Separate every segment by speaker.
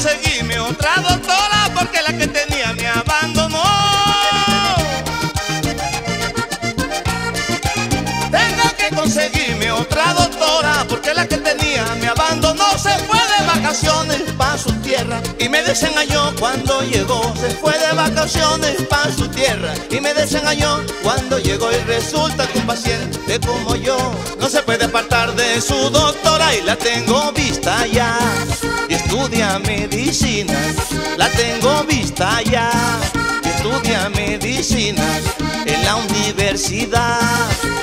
Speaker 1: seguime otra vez. Me desengañó cuando llegó. Se fue de vacaciones para su tierra y me desengañó cuando llegó. Y resulta que un paciente como yo no se puede apartar de su doctora y la tengo vista ya. Y estudia medicina, la tengo vista ya. Y estudia medicina en la universidad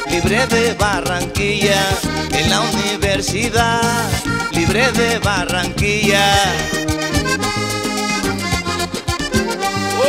Speaker 1: libre de Barranquilla, en la universidad libre de Barranquilla.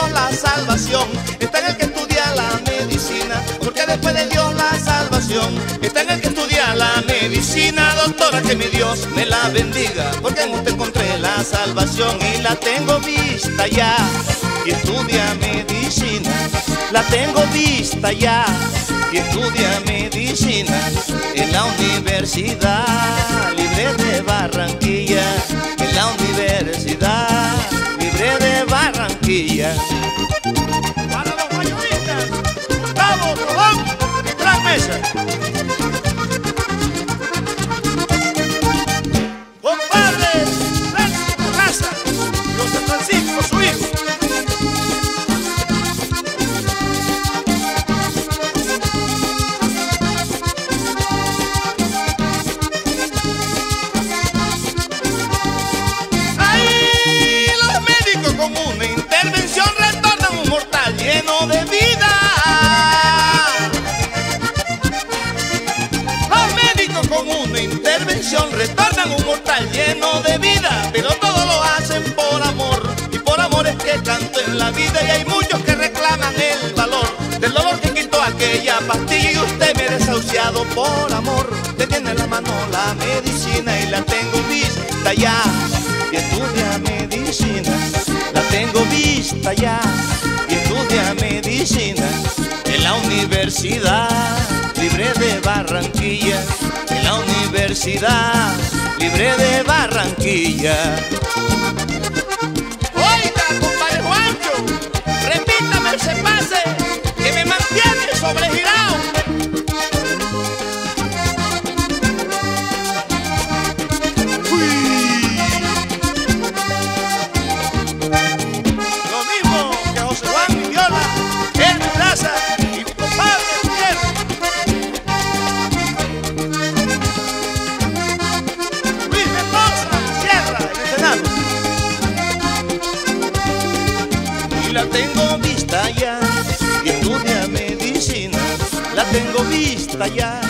Speaker 1: Dios la salvación está en el que estudia la medicina. Porque después de Dios la salvación está en el que estudia la medicina. Doctora, que mi Dios me la bendiga. Porque en usted encontré la salvación y la tengo vista ya. Y estudia medicina, la tengo vista ya. Y estudia medicina en la universidad libre de Barranquilla. En la universidad intervención retornan un mortal lleno de vida, pero todo lo hacen por amor. Y por amor es que canto en la vida y hay muchos que reclaman el valor del dolor que quitó aquella pastilla y usted me ha desahuciado por amor. Te tiene en la mano la medicina y la tengo vista ya. Y estudia medicina, la tengo vista ya. Y estudia medicina en la universidad libre de Barranquilla. En la universidad libre de Barranquilla. Oiga, compadre Juancho, repítame ese pase que me mantiene sobregirado. La tengo vista ya, y estudia medicina, la tengo vista ya.